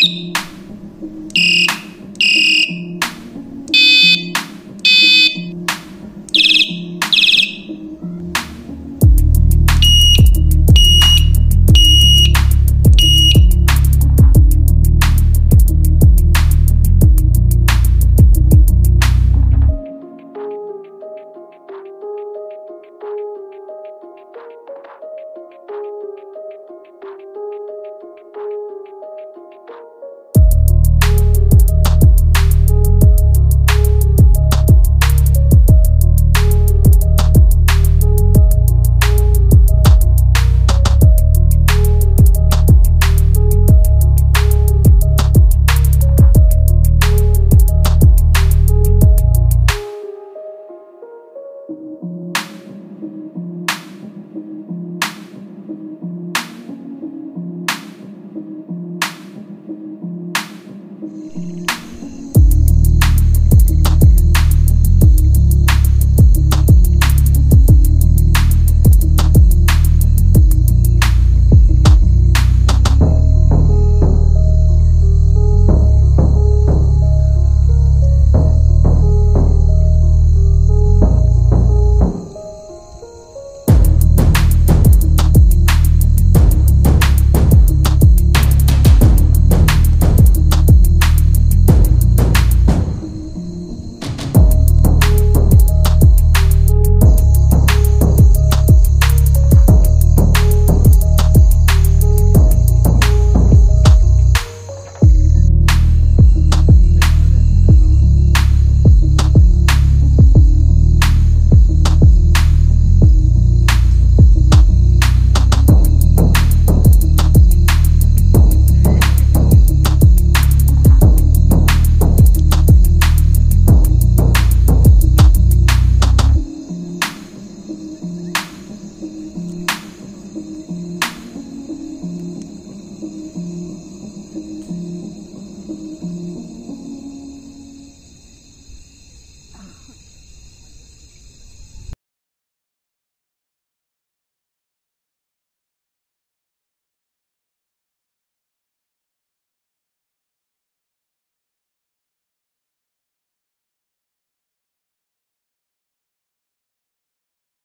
You.